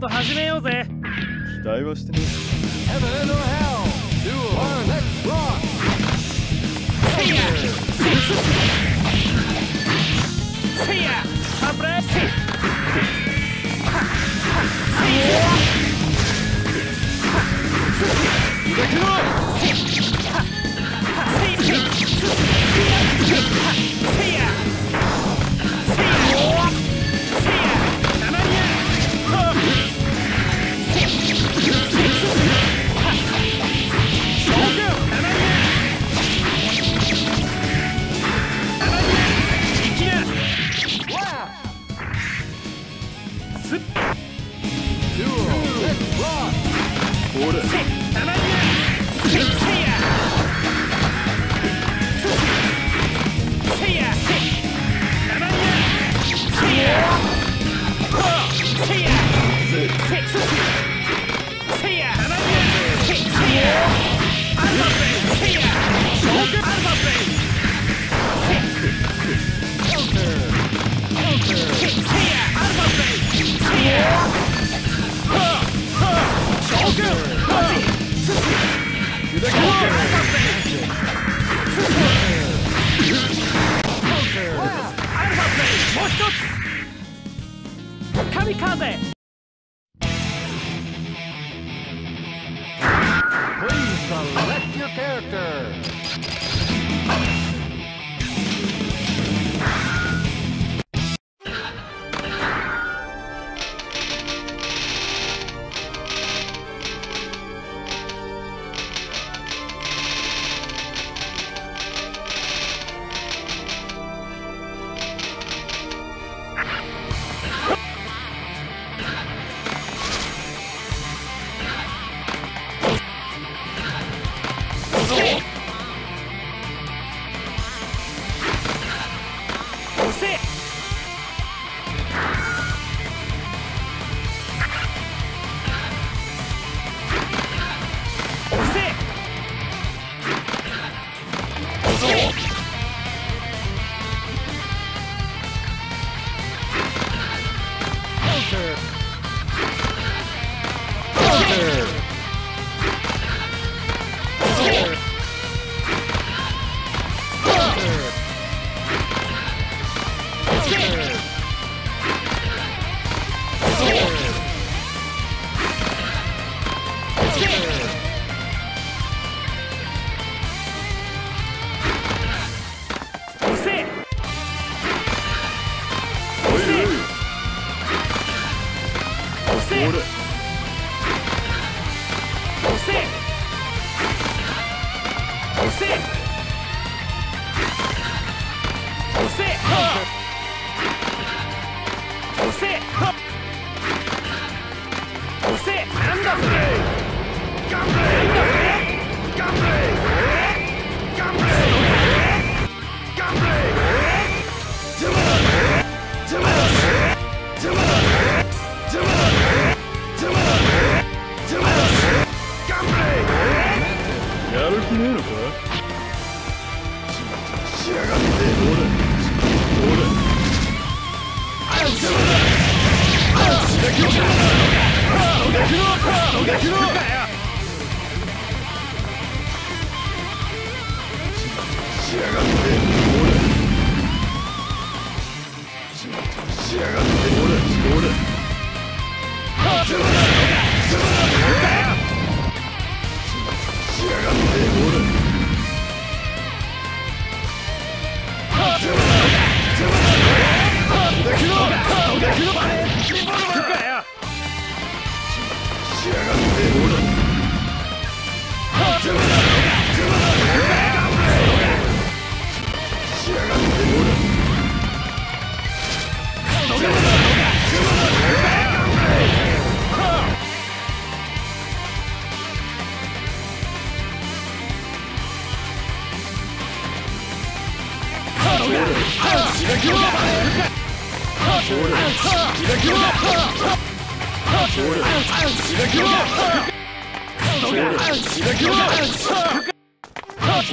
と始めようぜ。期待はしてね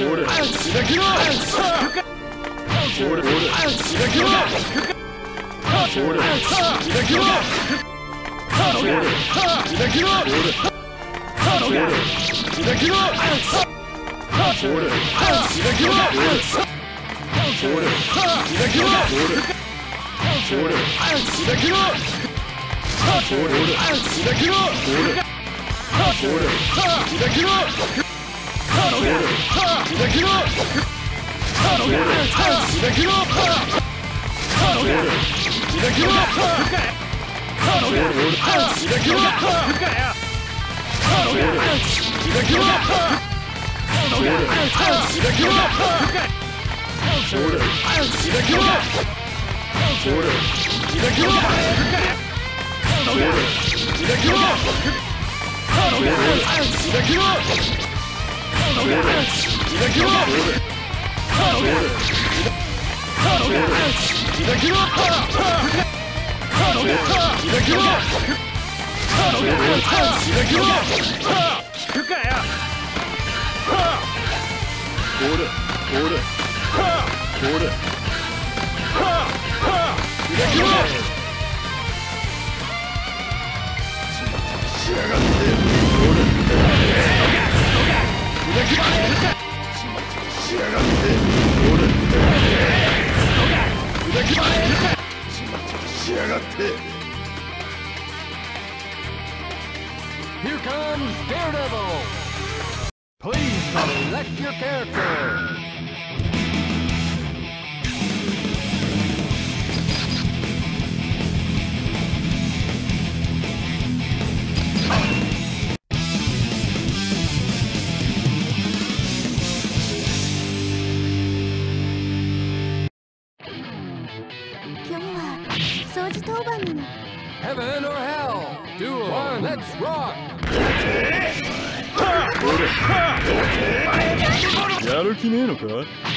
Order. Order. Order. Order. Halloween! Order! しやがって。Here comes Daredevil! Please select your character! Community America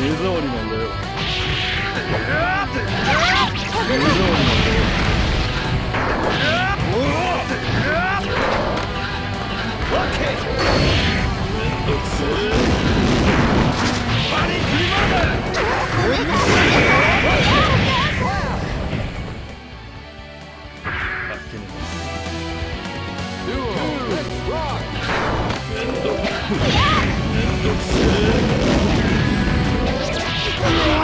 目障りなんだよ。目障りなんだよめんどくせえめんどくせえ Yeah!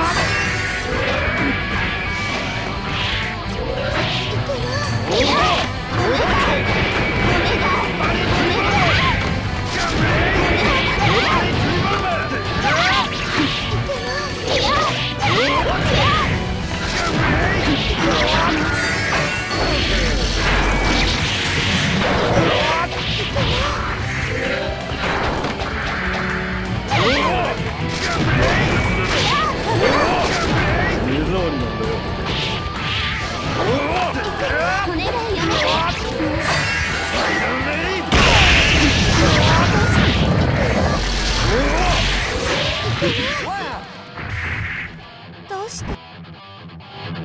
どうして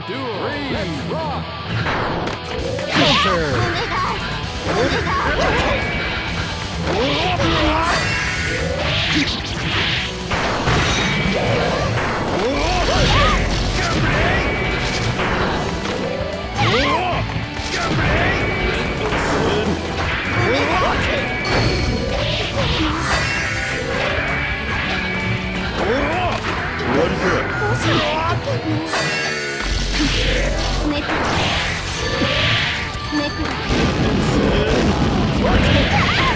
Duel. Let's rock. お願いお願い Thank you.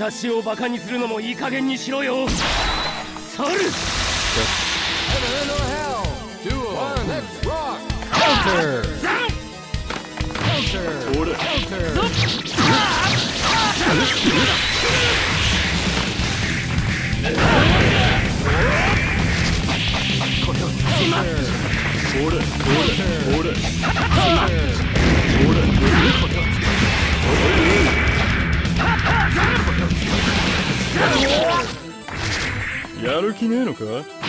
私をバカにするのもいい加減にしろよ。猿！Brücke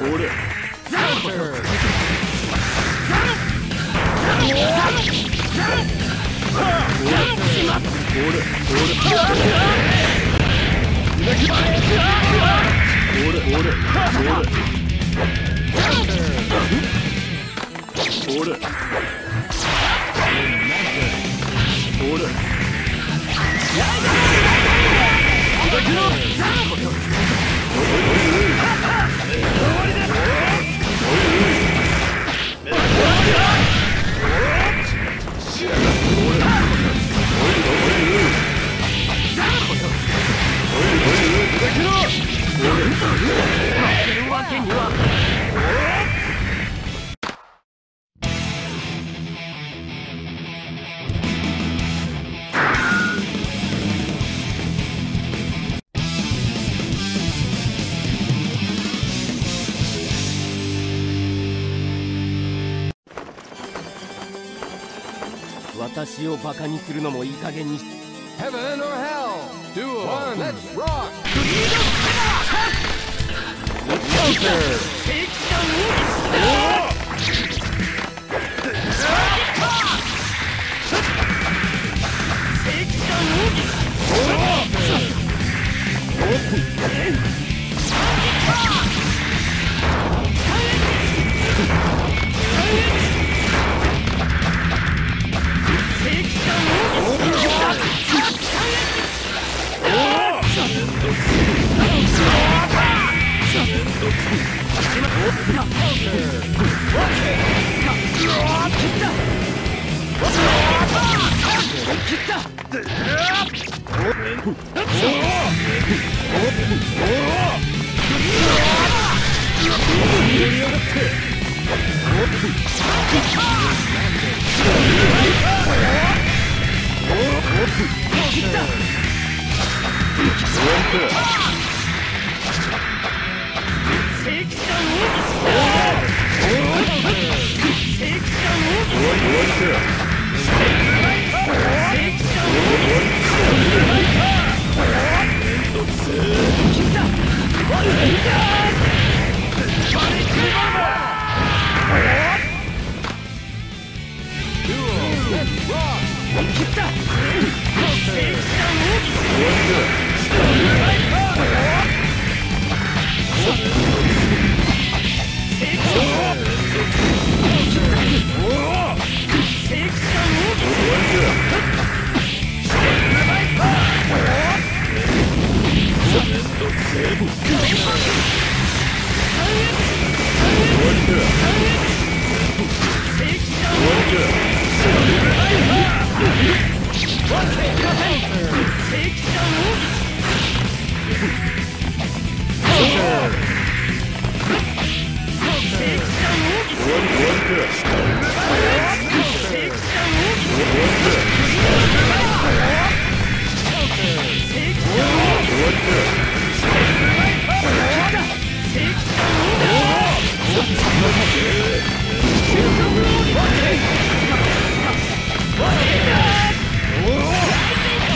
俺俺俺私をバカにするのもいい加減にし Heaven or hell. Let's rock! Counter! Take the wind! Duel. One. What?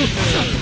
Let's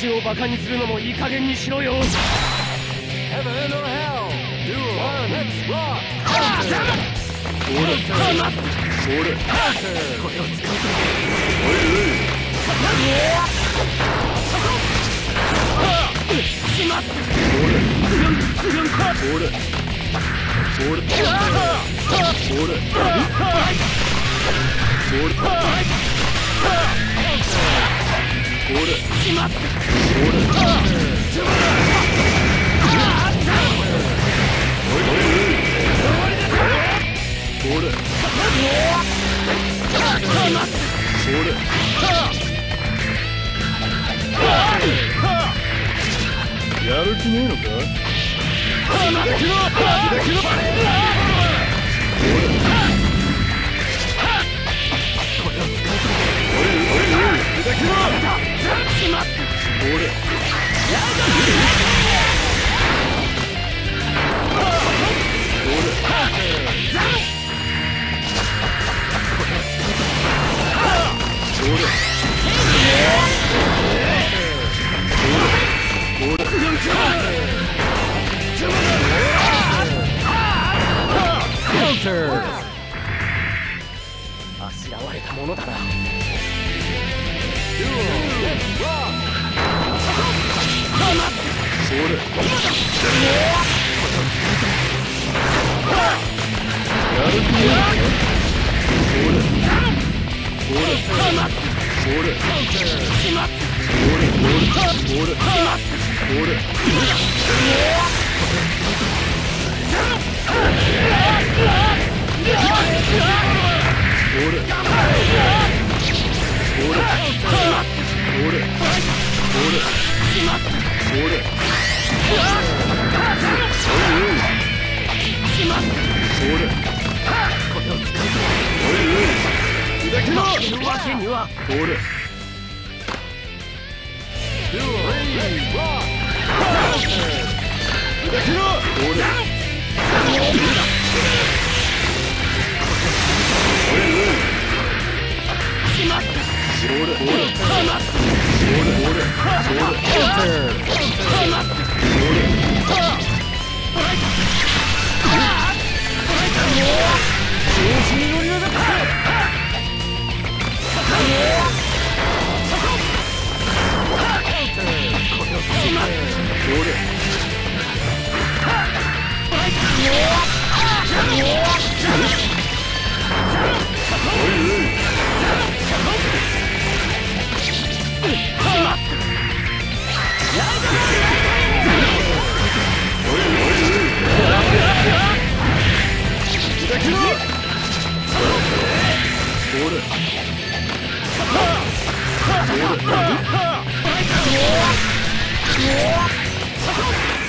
私をバカにするのもいい加減にしろよ。Heaven or まったやる気ねえのか？あしらわれたものだな。Let's しまったけには Let's rock! 足 Please select your character. Here comes Daredevil. Please select your character. Heaven or hell? Duel. One. Let's rock. 俺は勝った Counter. コーナーだバイキングともに Counter. こちらの番だ Counter. この程度か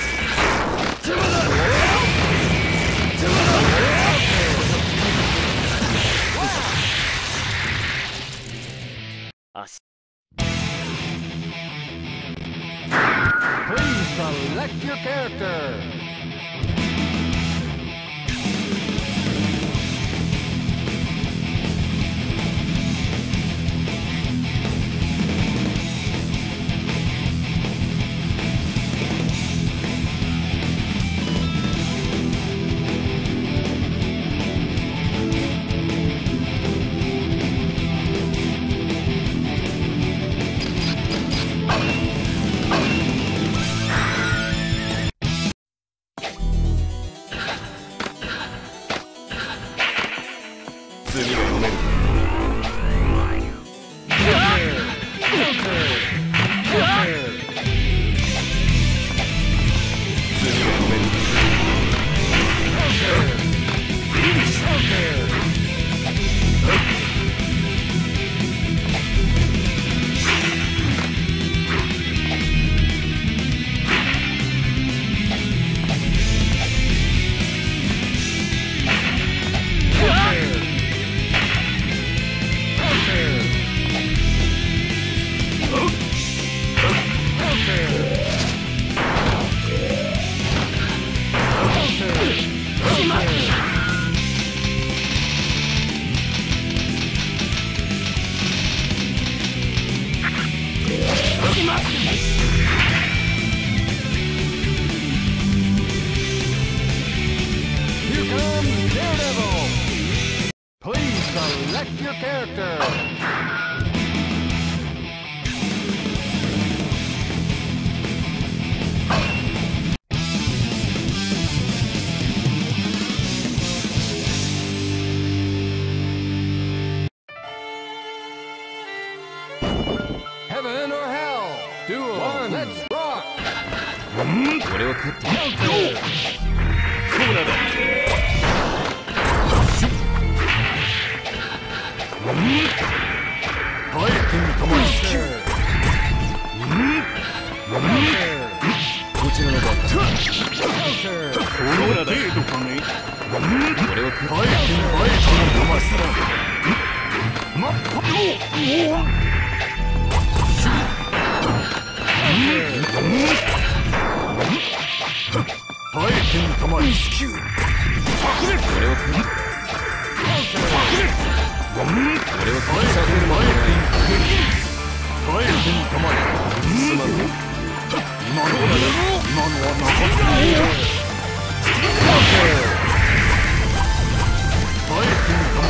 の今のは今のはなかったこ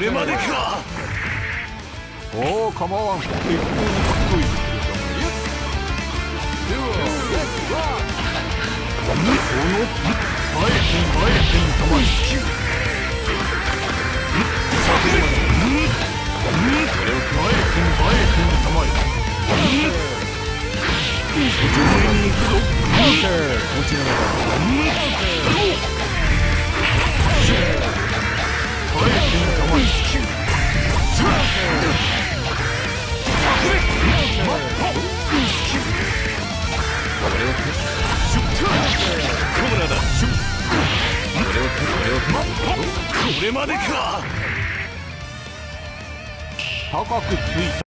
ではの前剣玉に球コムラだシュッこれをこれをこれまでか高くつい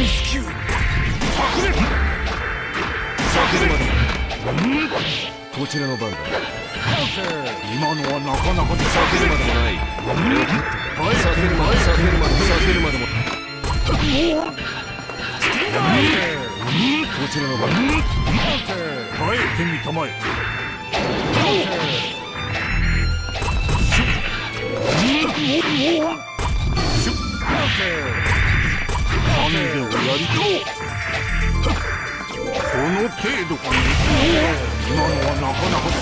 剣玉に球先にまでこちらの番だ今のはなかなかで避けるまでもない避けるまで避けるまで避けるまでもこちらの番 Counter. はい剣に玉へ Counter. 何でおやりとこの程度かね今のはなかなかだ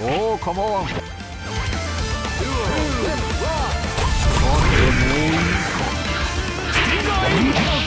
お構わん Counter.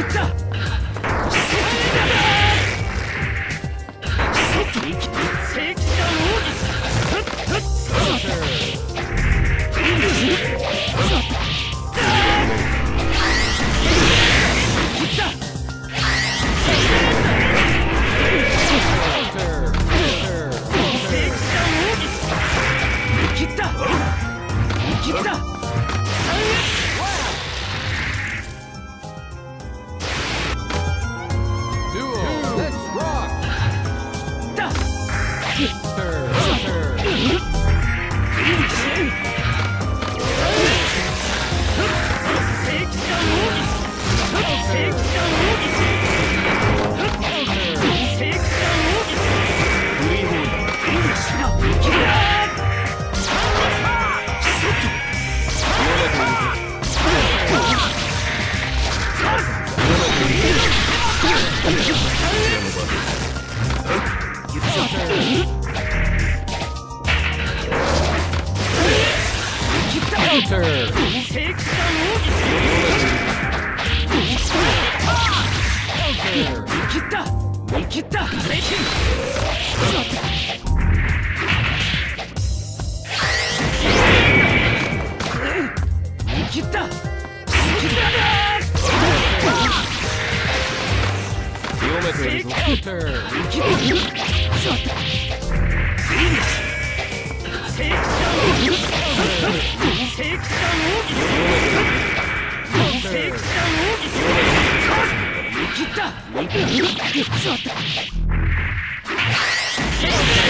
切った正気正たてや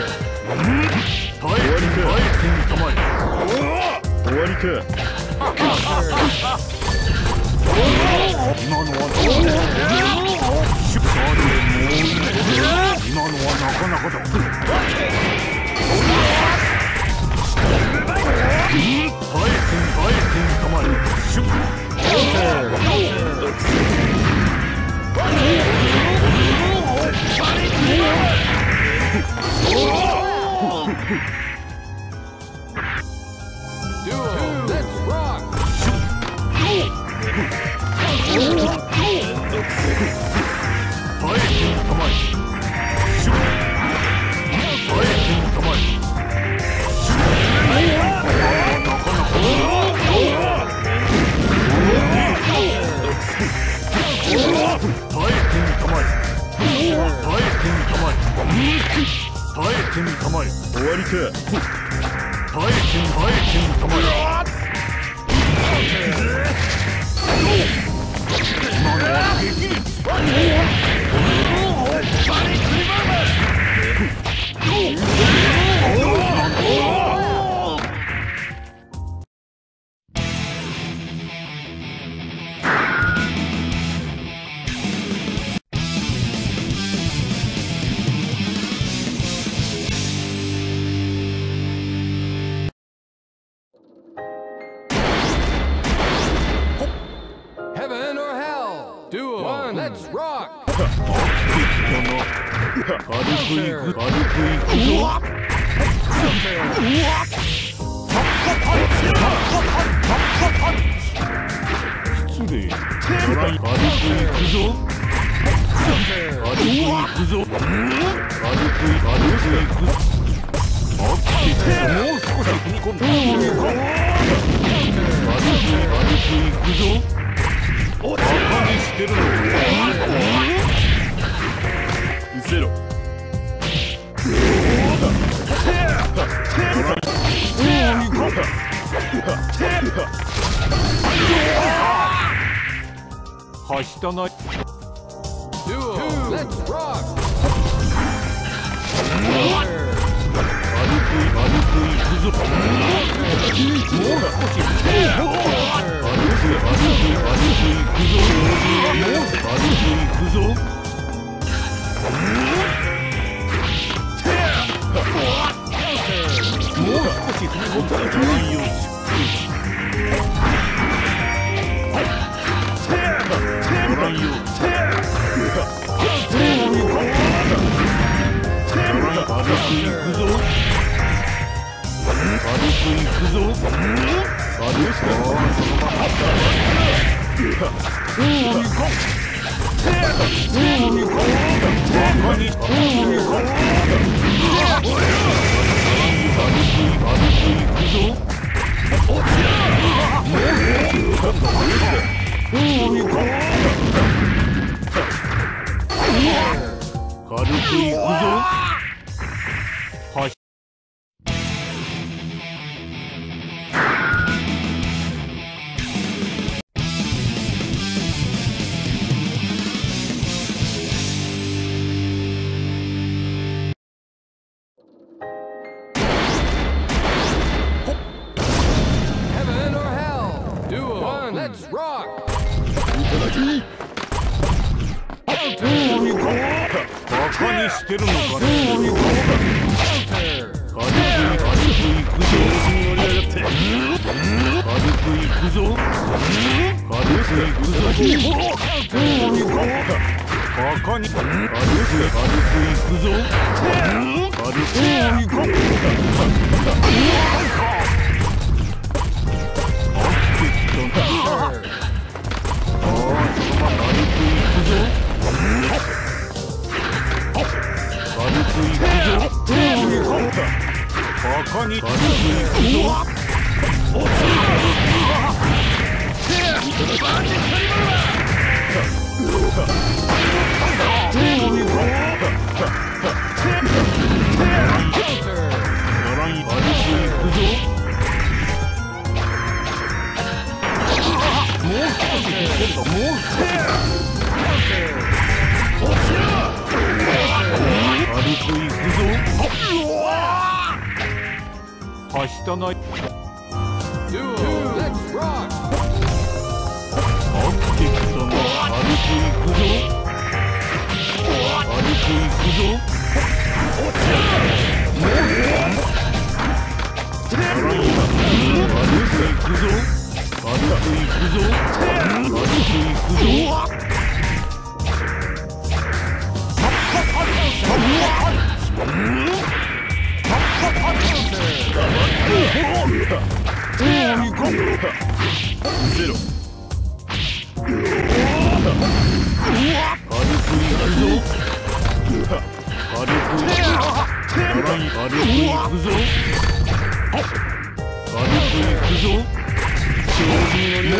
大変大変たまえさてもうねか今のはどうださてもう一度今のはなかなかだ耐えてん耐えてんたまえシュッ耐えてんたまえ終わりか。耐えて耐えてんたまえ今の let's rock! 軽くいく軽くいくぞ失礼軽くいくぞ軽くいくぞ軽くい軽くいくぞあってもう少し踏み込んだ軽くい軽くいくぞバカにしてる？の見せろはしたない Duo! Let's rock! 軽し軽くい軽くい軽くいくぞ軽くいくぞもう少し踏み込んだらないよくいくぞ軽くそのまバカに軽くい軽くいくぞ軽くいくぞは Heads rock! バカにしてるのかね軽くい軽くいくぞ軽くいくぞ軽くいくぞバカに軽く軽くいくぞ軽くいくあきたなもうた。くいぞ。行くぞ。だもう少し軽くいくぞはしたない Duo! ぞ軽くいくぞ軽くいくぞゼロ軽くいくぞ軽く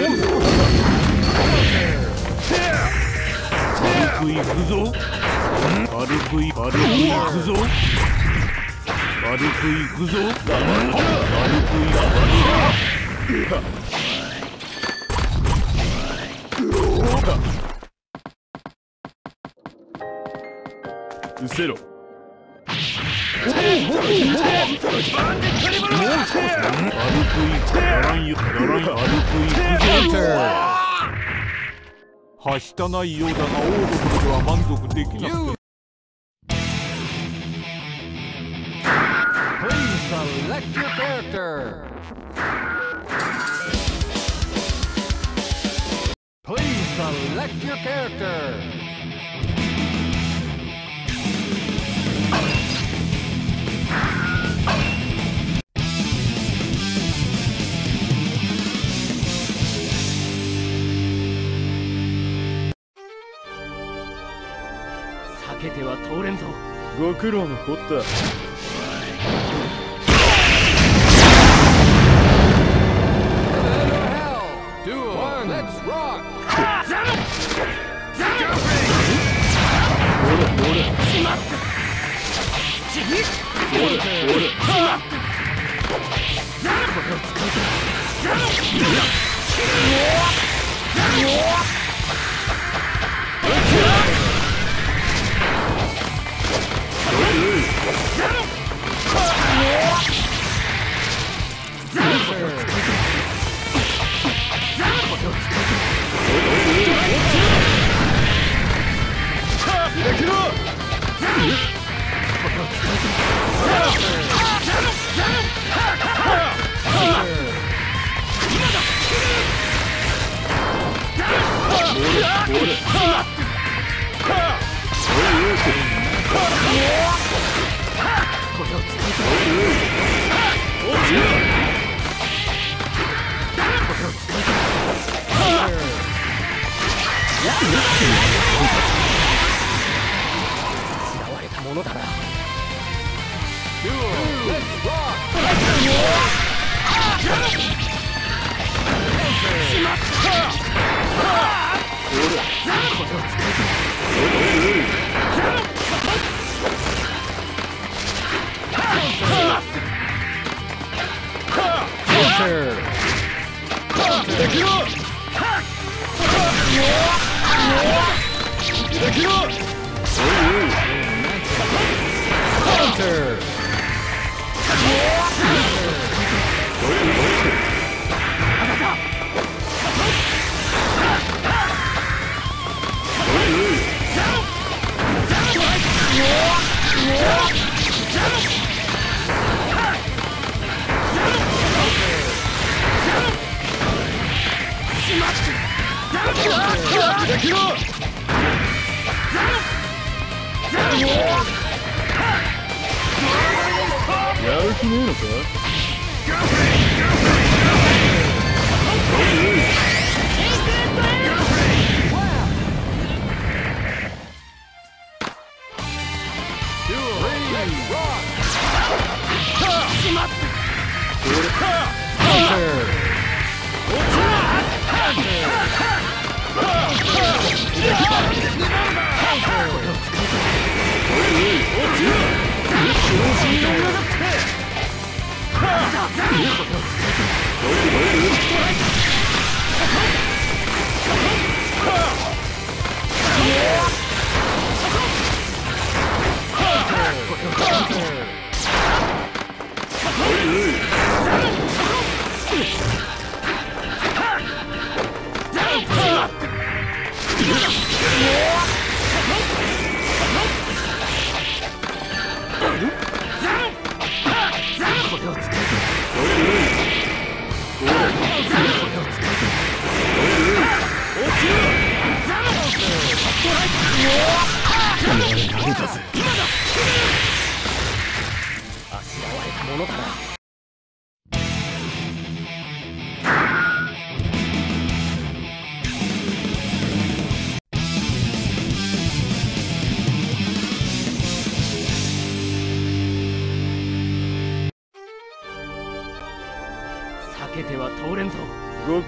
いくぞ軽くいくぞ。軽くいくぞ。勝負に乗り軽くいくぞ。軽くい軽くいくぞ。軽くいくぞ。軽くいくぞ。うせろ。はしたないようだが王国では満足できなくて select your character. Please select your character. "避けては通れんぞご苦労のこった。れたものだな Duel. Let's rock. Counter. る気ねえのか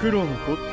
苦労の子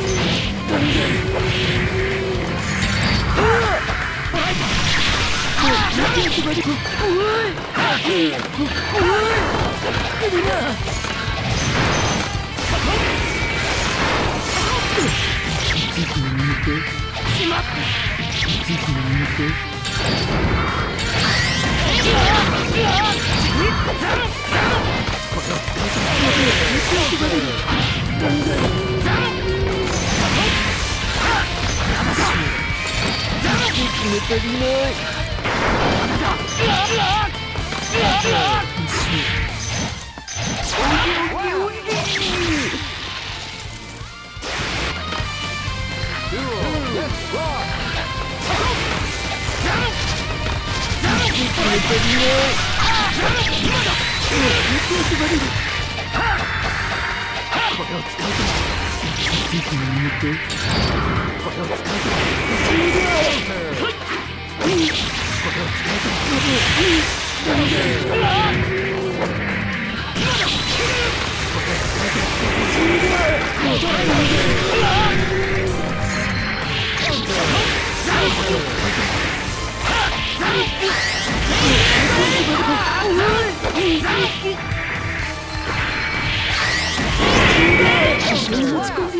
Done, done, done. 決め足りないこれを使うと持ち込む